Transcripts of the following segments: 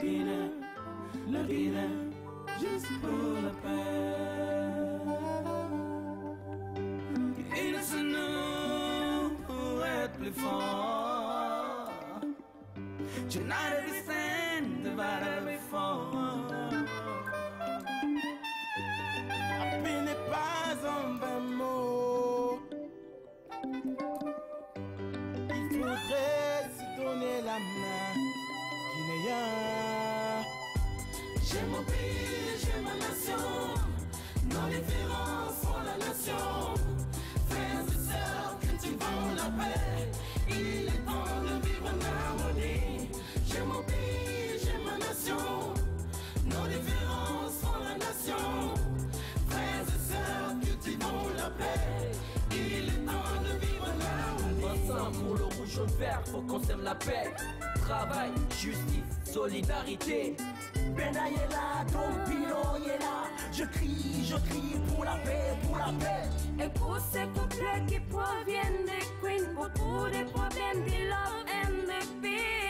Guinée, le Guinée, juste pour la paix. Nous pour être plus fort. United we stand, divided we fall. La paix n'est pas un vain mot. Il faudrait se donner la main, Guinéen. J'ai mon pays, j'ai ma nation. Nos différences font la nation. Frères et sœurs, cultivons la paix. Il vert, faut la paix. Travail, justice, solidarité. Bena là, Dompino là. Je crie, je crie pour la paix, pour la paix. Et pour ces couplets qui proviennent des queens, pour tous les problèmes de love and the peace.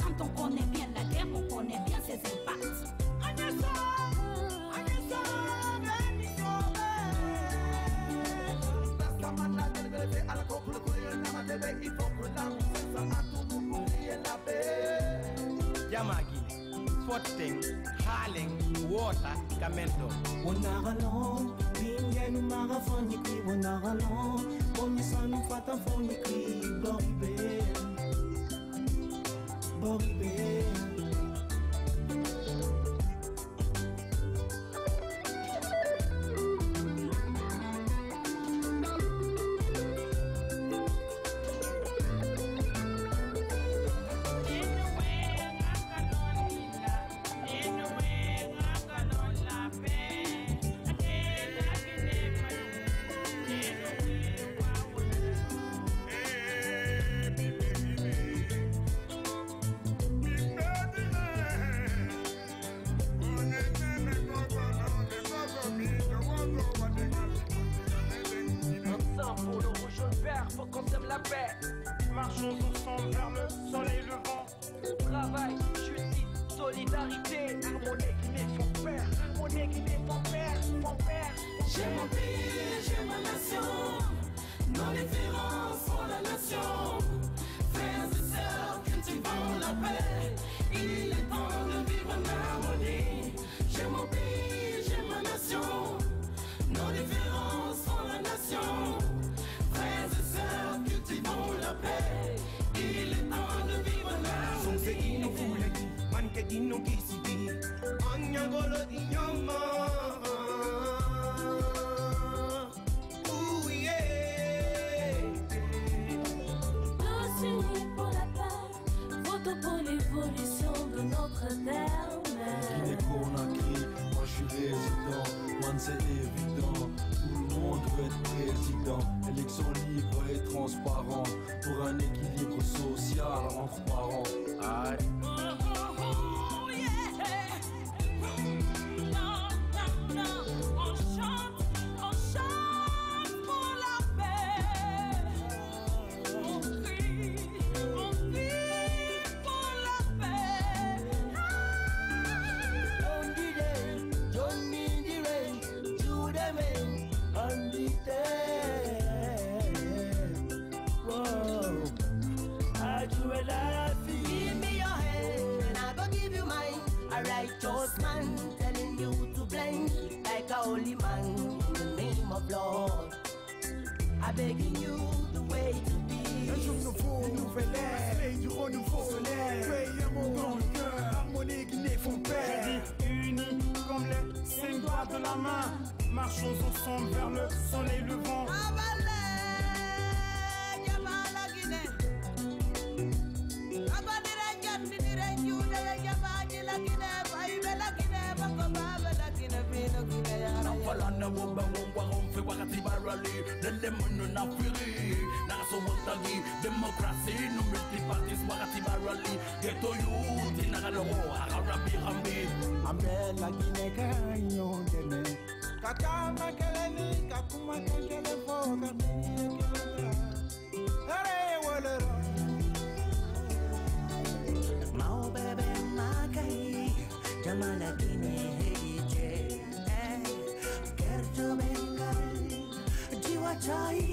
Quand on connaît bien la on connaît bien ses impacts. Forting, Water, correr la paix. Marchons ensemble vers le soleil levant. Travail, justice, solidarité. Harmonie qui son père, harmonie qui son père, son père. J'ai mon pays, Yeah. Tous unis pour la paix, votons pour l'évolution de notre terre. Guinée Conakry, moi je suis résident, man c'est évident. Tout le monde veut être président. Élection libre et transparente Pour un équilibre social entre parents. Aïe. Give me your I give you mine. Telling you to blend like a holy man nouveau, mon cœur, de la main, marchons ensemble vers le soleil levant. na womba womba wakati barali munu na firi Democracy no multi parties wakati barali Ghetto youth inakalogo akarabi kambi Ambela gineka inyongene Kaka keleni, kakuma kankele foga Ere walera Mao bebe makai Jamala I'm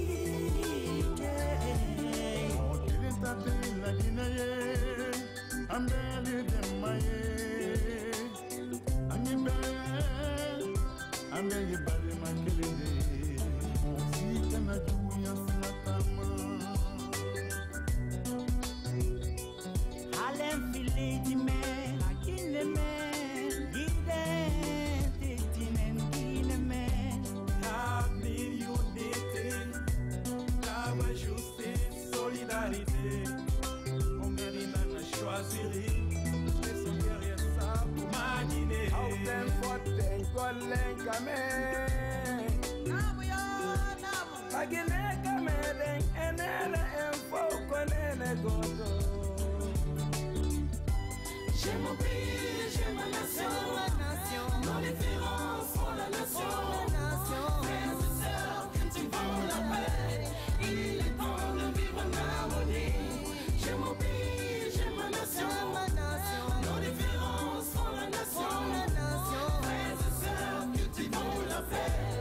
te la dina lenka me Akineka me den enene enfo konene godo Je m'oublie, je me nothing.